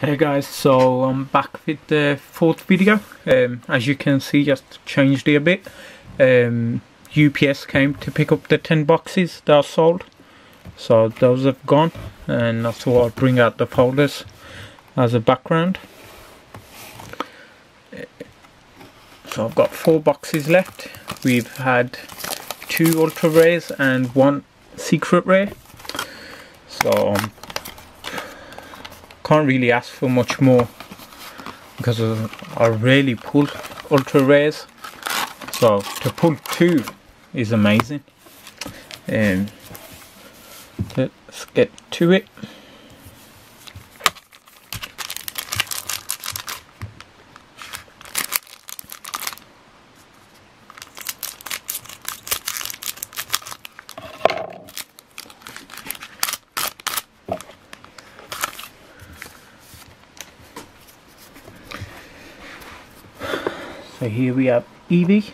Hey guys, so I'm back with the fourth video. Um, as you can see, just changed it a bit. Um, UPS came to pick up the 10 boxes that are sold. So those have gone and I thought I'll bring out the folders as a background. So I've got four boxes left. We've had two ultra rares and one secret rare. So um, can't really ask for much more because I rarely pull ultra rares. So to pull two is amazing. Um, let's get to it So here we have Eevee.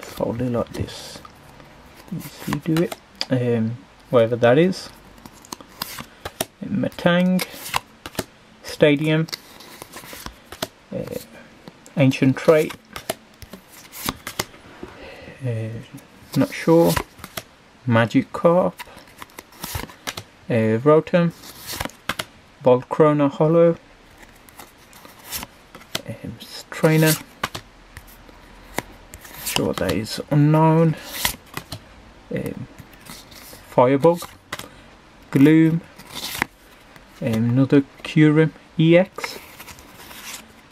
Fold it like this. You do it. Um, whatever that is. Matang Stadium. Uh, ancient trait. Uh, not sure. Magikarp. Uh, Rotom. Volcarona Hollow. Trainer. Sure that is unknown. Um, Firebug, Gloom, um, another Kyurem EX,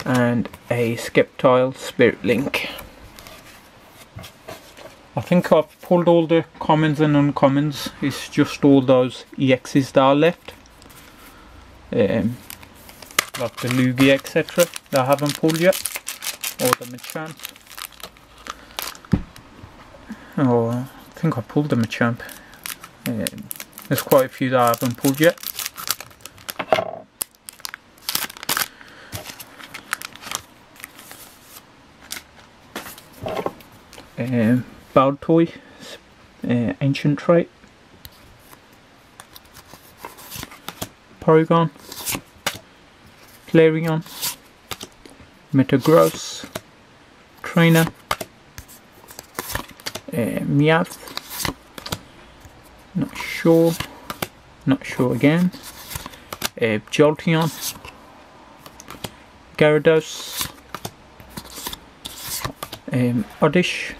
and a Sceptile Spirit Link. I think I've pulled all the commons and uncommons. It's just all those EXs that are left. Um, like the Lugia etc. that I haven't pulled yet or the Machamp. Oh, I think I pulled the Machamp. Um, there's quite a few that I haven't pulled yet. Um, Baltoy, uh, Ancient Trait, Porygon, Flareon, Metagross, Trainer, uh, Meowth, not sure, not sure again, uh, Jolteon, Gyarados, um, Oddish,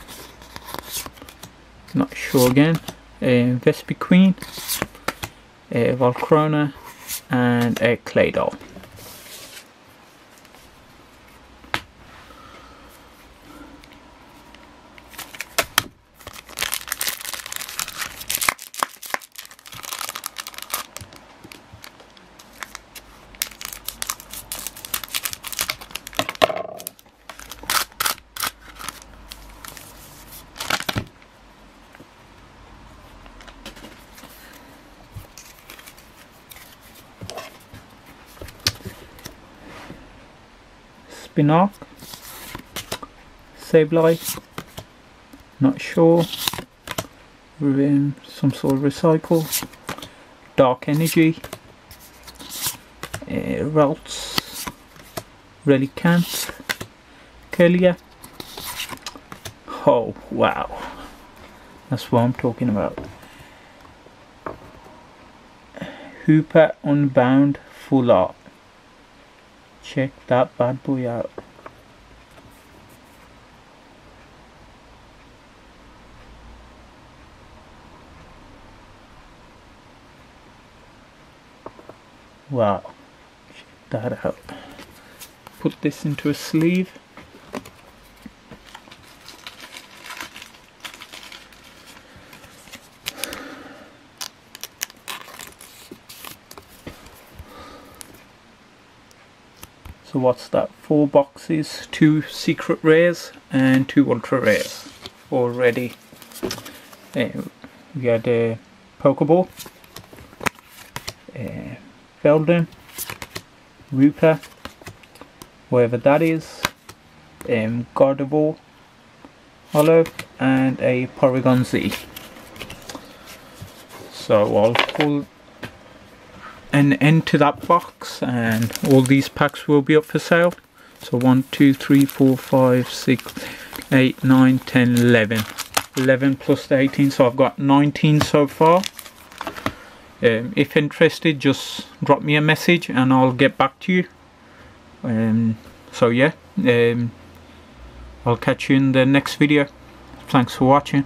not sure again, uh, Vespiquen, uh, Volcarona, and a Claydol. Spinarak, Sableye, not sure, um, some sort of recycle, Dark Energy, uh, Ralts, Relicanth, Kelia. Oh wow, that's what I'm talking about. Hoopa Unbound Full Art. Check that bad boy out. Wow, check that out. Put this into a sleeve. So what's that? Four boxes, two secret rares and two ultra rares already. Um, we had a Pokeball, uh, Feldon, Rupa, whatever that is, um, Gardevoir, Hollow, and a Porygon Z. So I'll pull an end to that box and all these packs will be up for sale. So 1 2 3 4 5 6 8 9 10 11 11 18 so I've got 19 so far. Um, if interested just drop me a message and I'll get back to you. Um, so yeah um, I'll catch you in the next video. Thanks for watching